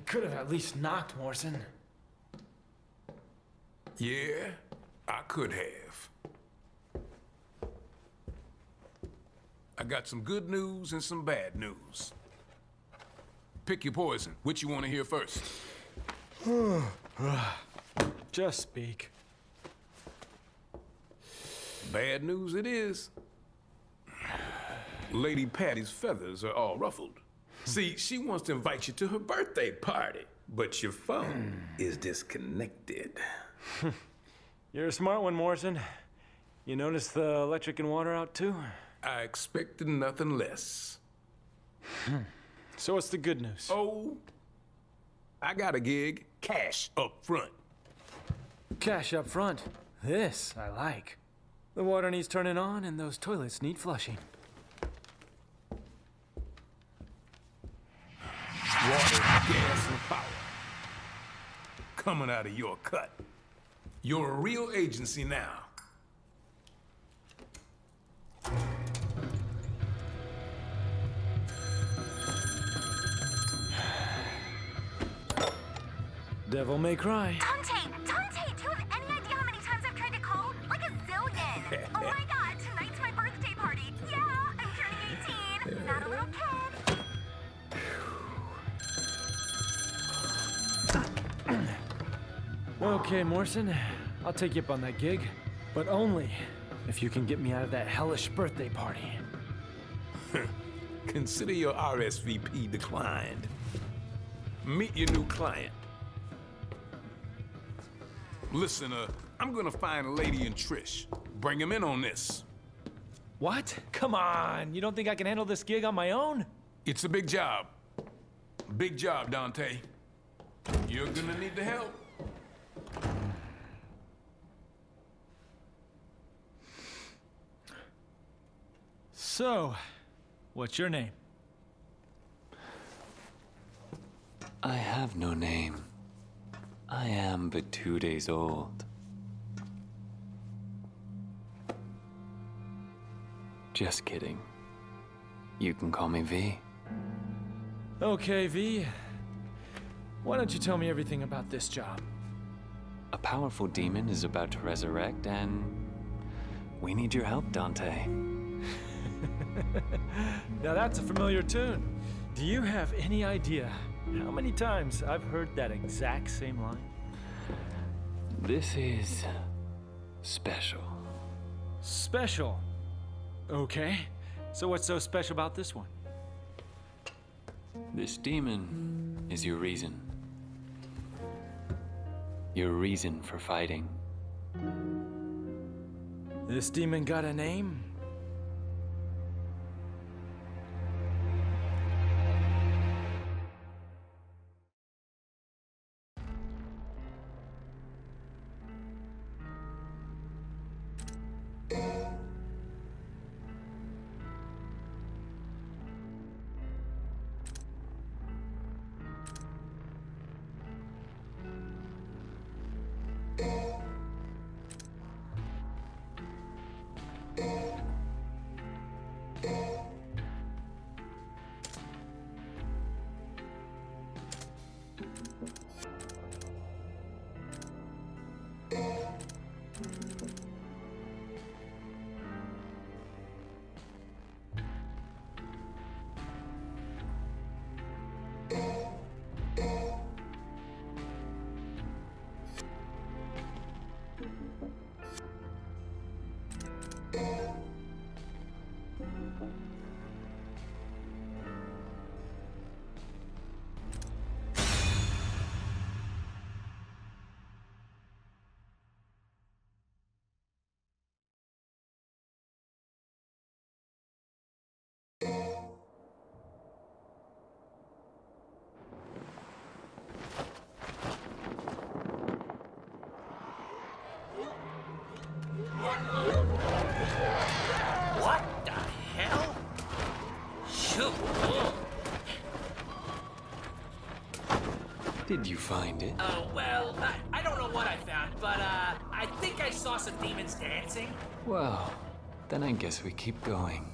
could have at least knocked, Morrison. Yeah, I could have. I got some good news and some bad news. Pick your poison. Which you want to hear first? Just speak. Bad news it is. Lady Patty's feathers are all ruffled. See, she wants to invite you to her birthday party, but your phone hmm. is disconnected. You're a smart one, Morrison. You notice the electric and water out too? I expected nothing less. So what's the good news? Oh, I got a gig, cash up front. Cash up front. This I like. The water needs turning on and those toilets need flushing. Water, gas, and power. Coming out of your cut. You're a real agency now. Devil may cry. Okay, Morrison, I'll take you up on that gig, but only if you can get me out of that hellish birthday party. Consider your RSVP declined. Meet your new client. Listen, uh, I'm gonna find a Lady and Trish. Bring him in on this. What? Come on, you don't think I can handle this gig on my own? It's a big job. Big job, Dante. You're gonna need the help. So, what's your name? I have no name. I am but two days old. Just kidding. You can call me V. Okay, V. Why don't you tell me everything about this job? A powerful demon is about to resurrect, and we need your help, Dante. Now that's a familiar tune. Do you have any idea how many times I've heard that exact same line? This is special. Special. Okay. So what's so special about this one? This demon is your reason. Your reason for fighting. This demon got a name? Did you find it? Oh, well, I, I don't know what I found, but uh, I think I saw some demons dancing. Well, then I guess we keep going.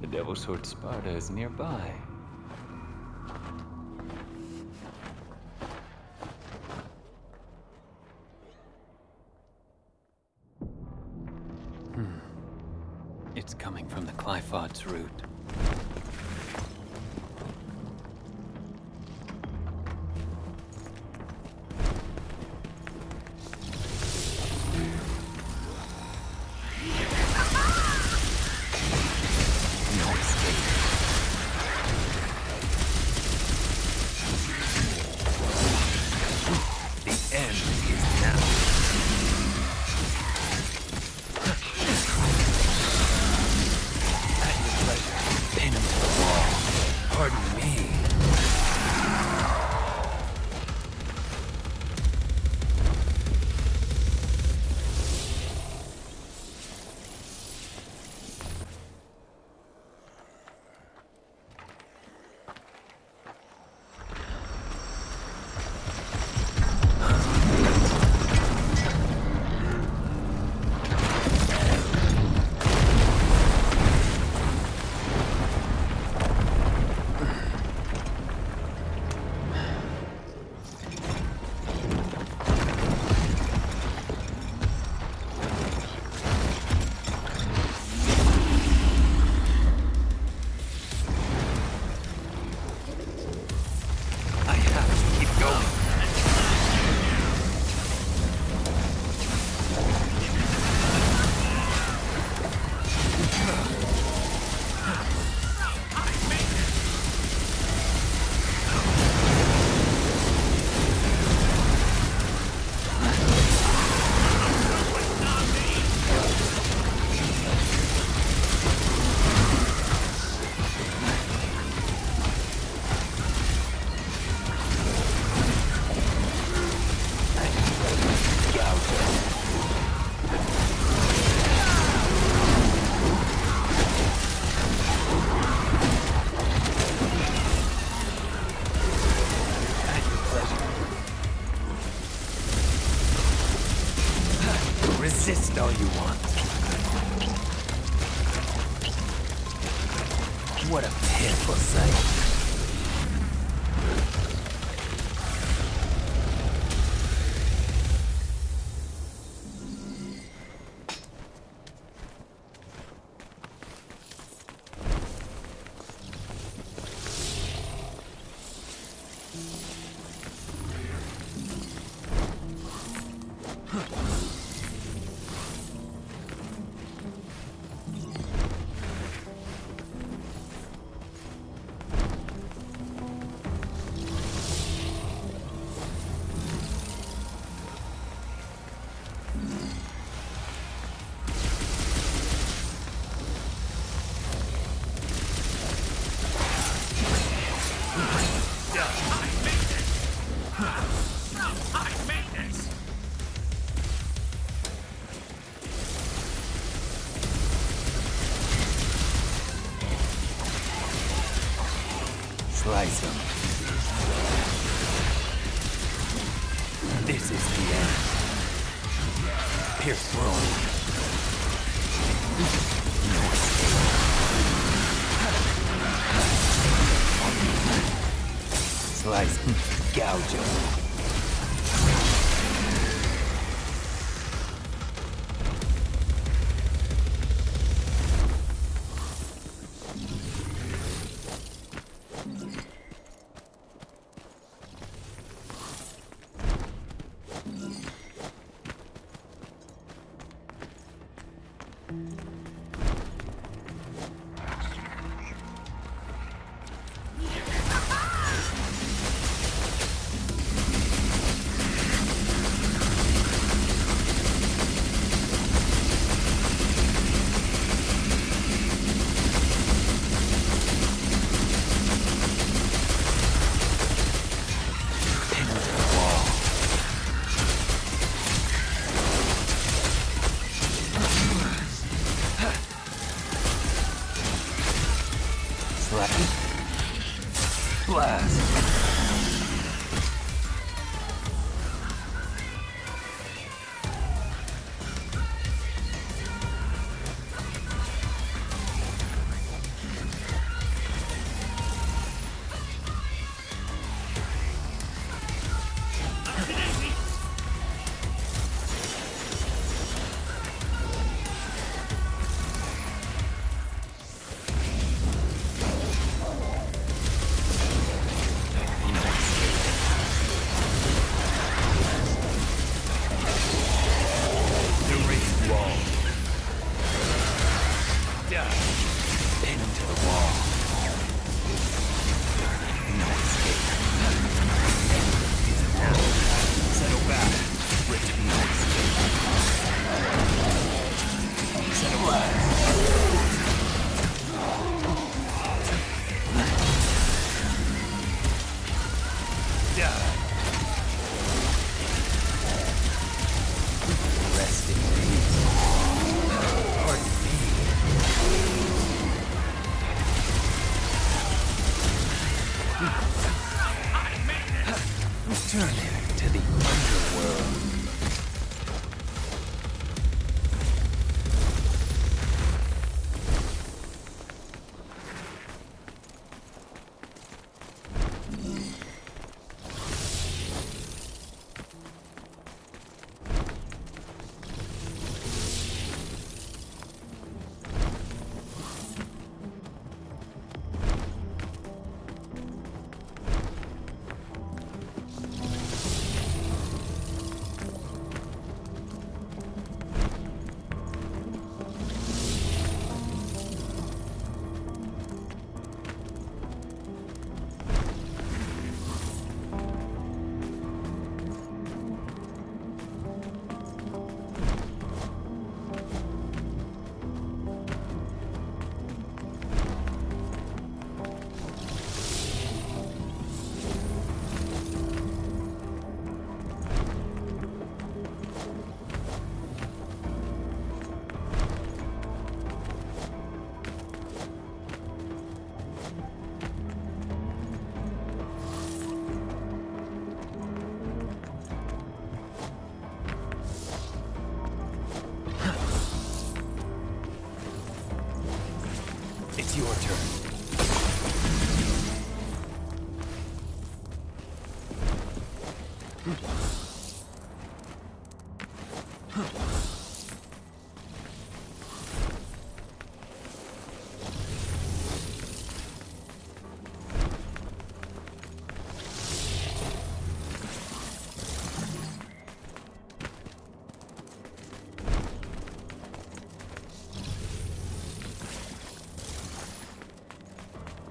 The Devil's Sword Sparta is nearby. Slice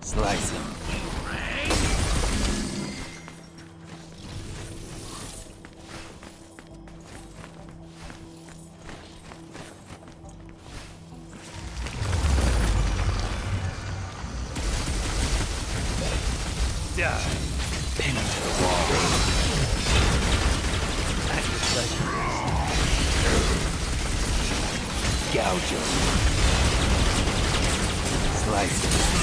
Slice him. Gouge. Slice.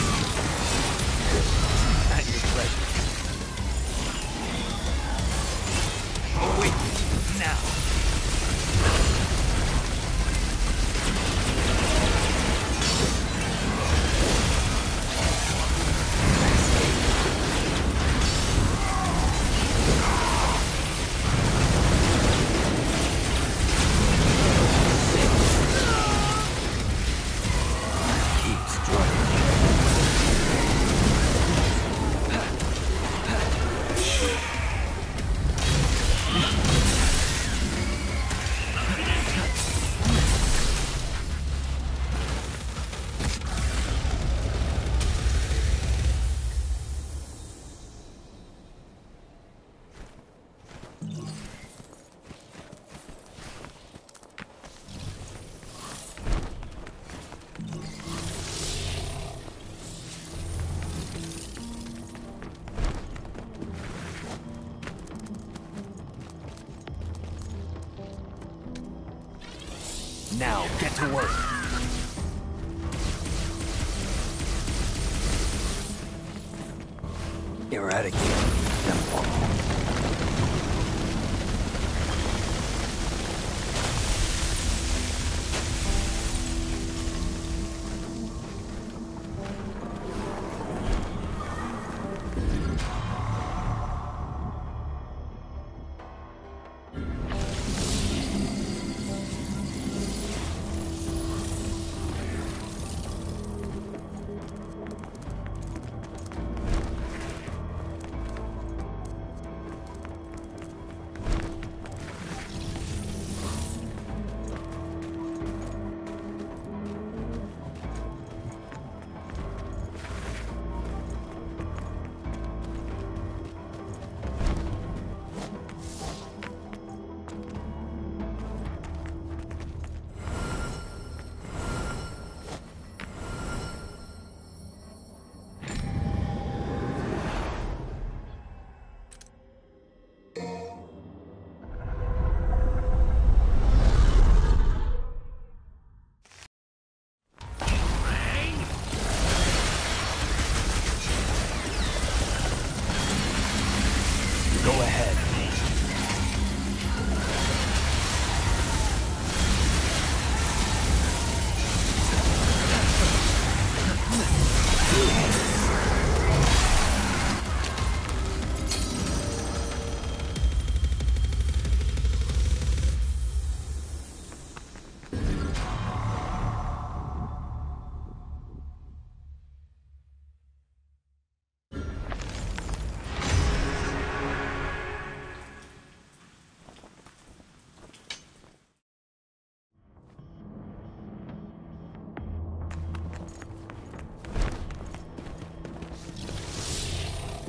Now, get to work. Eradicate.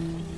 Mm-hmm.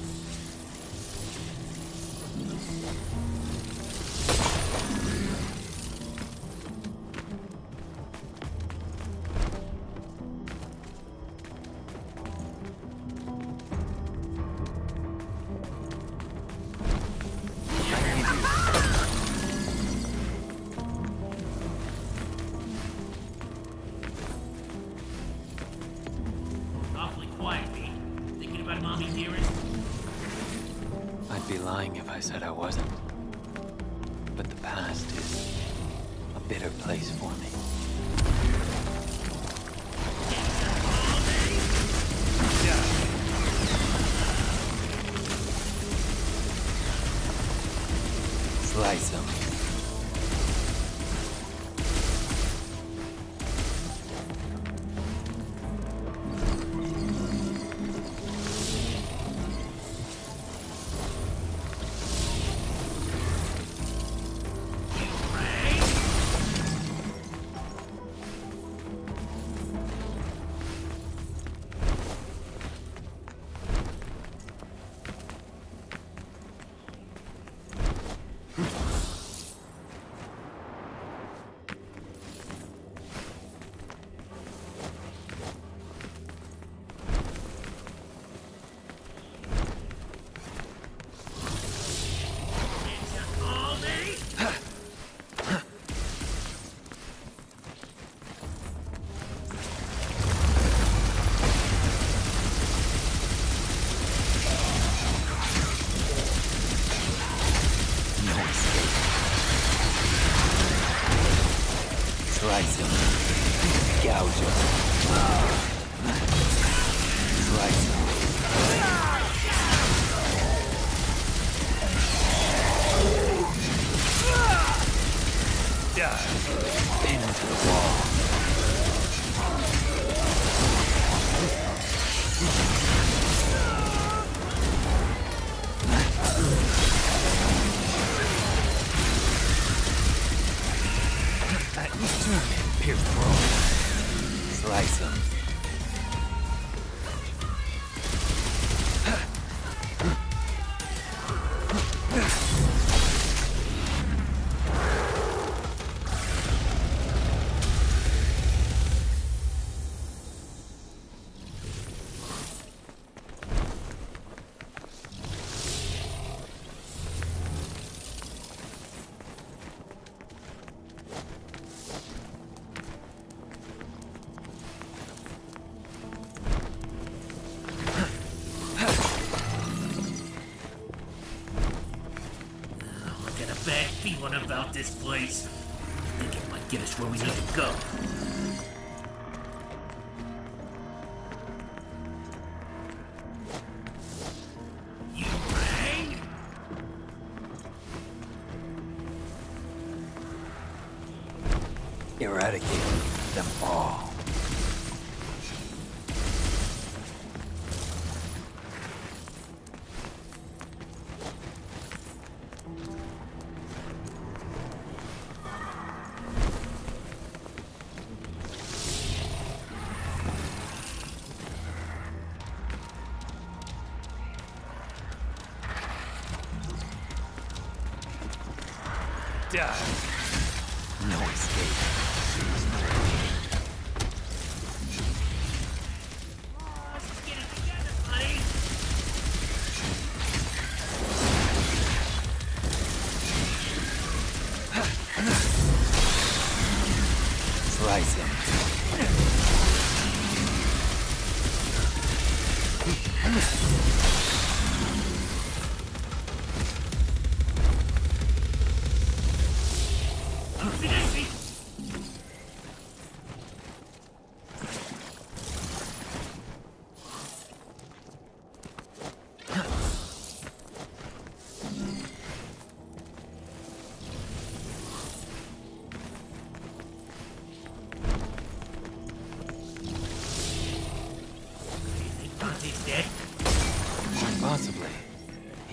This place. I think it might get us where we need to go. You? Eradicate them all.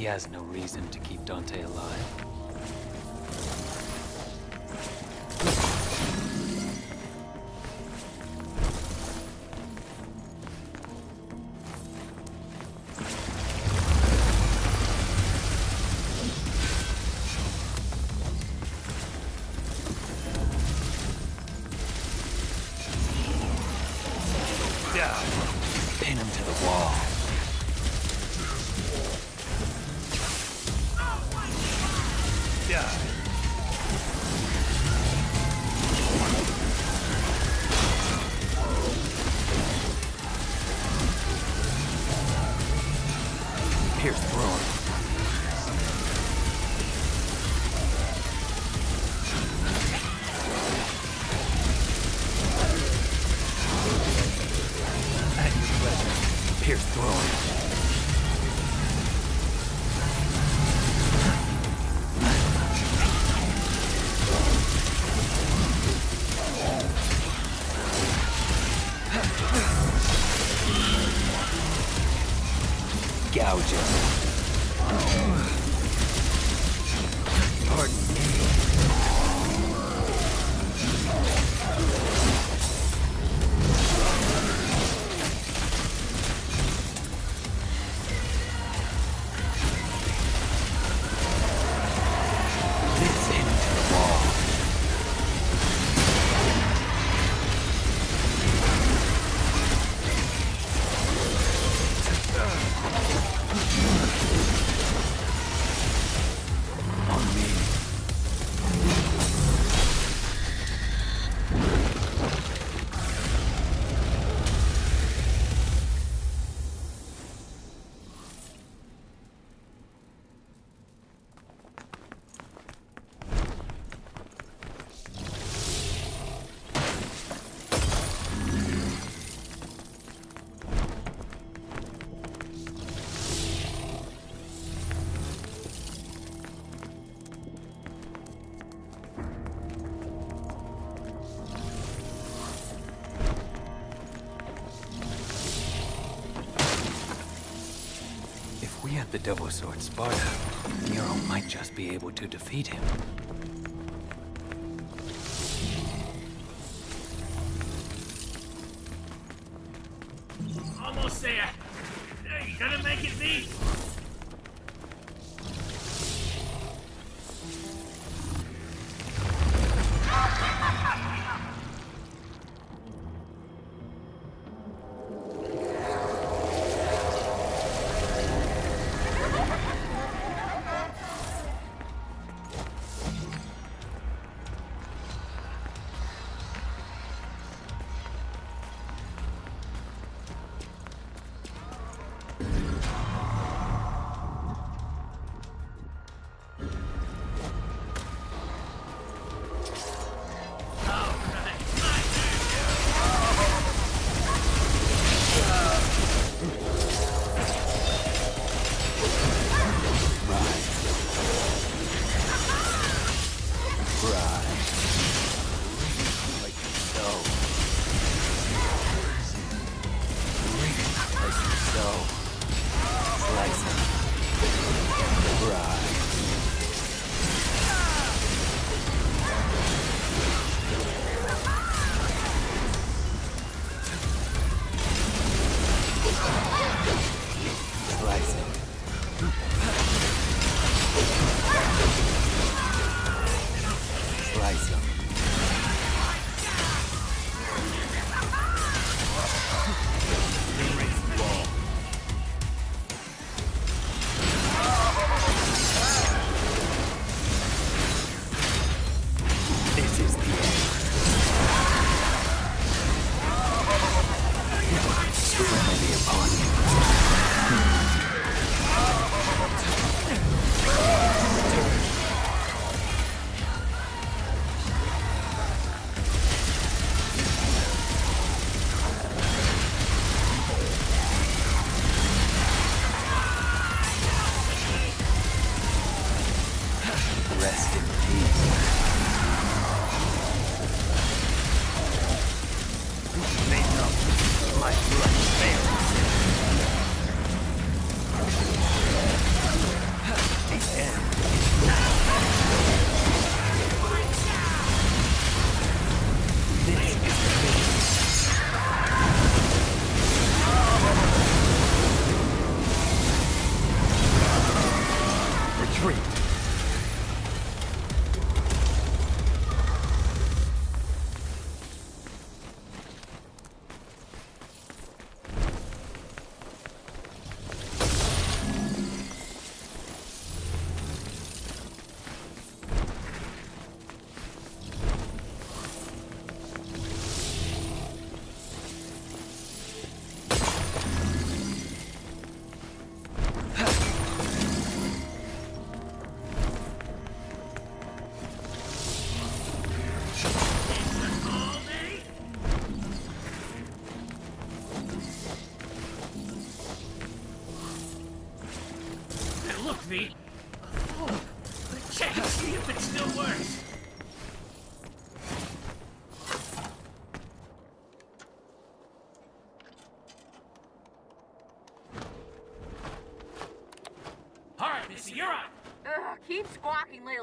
He has no reason to keep Dante alive. Pierce through him. the Devil Sword Sparta, Nero might just be able to defeat him. Kaiser.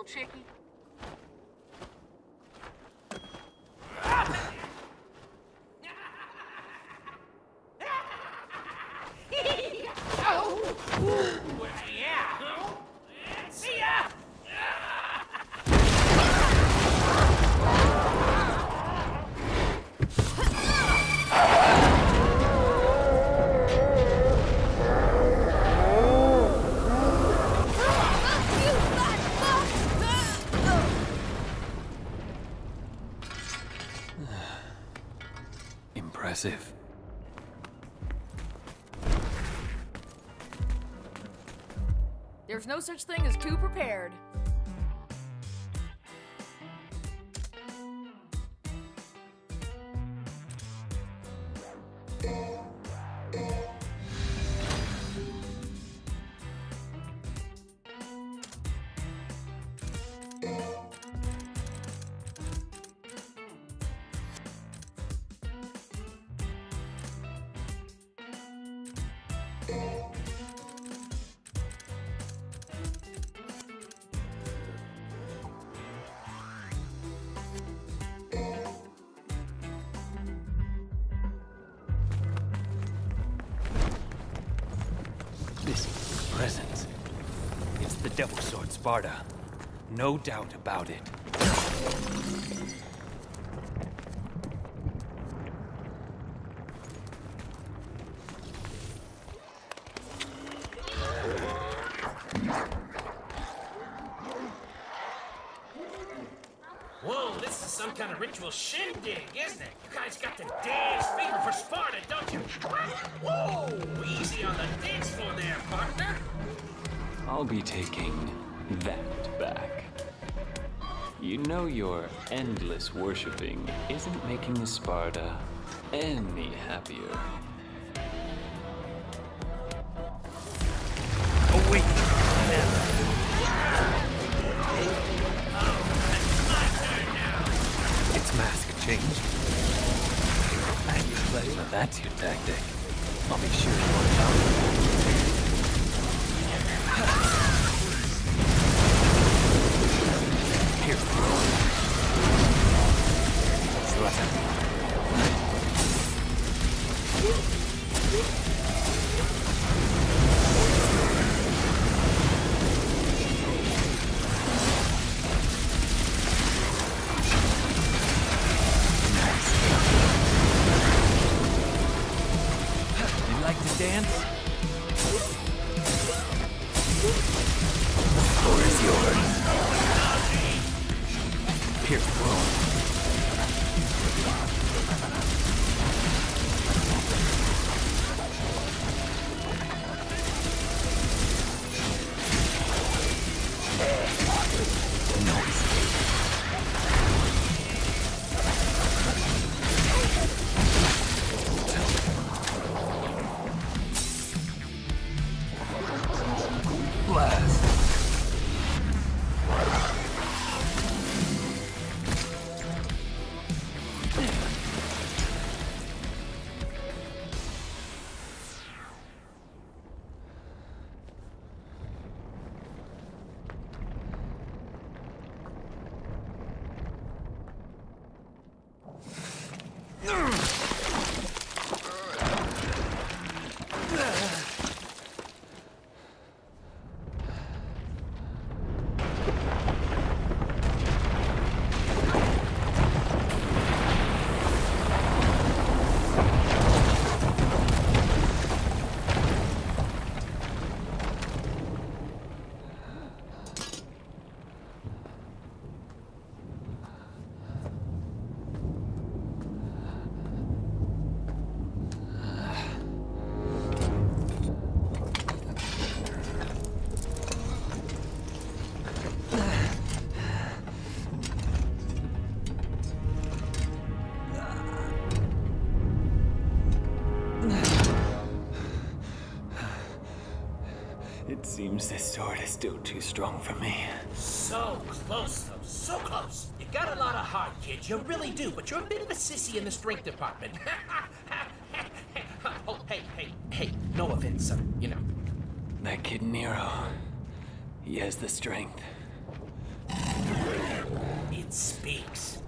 real tricky. no such thing as too prepared. Devil Sword Sparta. No doubt about it. Know your endless worshipping isn't making Sparta any happier. Its mask changed. That's your tactic. This sword is still too strong for me. So close, though. So close. You got a lot of heart, kid. You really do, but you're a bit of a sissy in the strength department. oh, hey, hey, hey. No offense, uh, you know. That kid Nero, he has the strength. It speaks.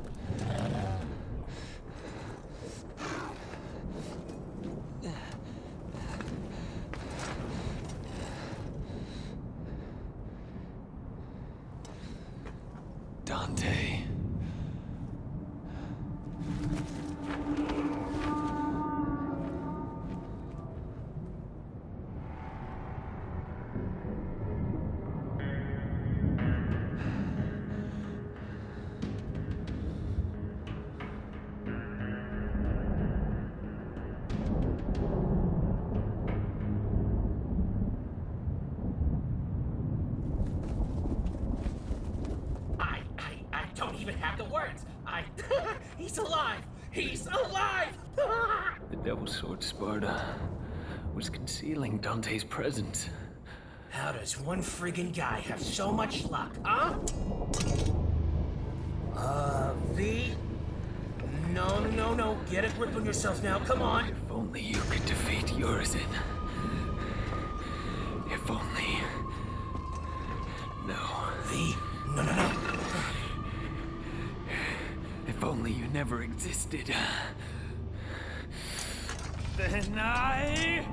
Even have the words. I. He's alive! He's alive! The Devil Sword Sparta was concealing Dante's presence. How does one friggin' guy have so much luck, huh? Uh, V? No, no, no. Get a grip on yourself now. Come on. If only you could defeat Urizen. If only. Existed. Then I.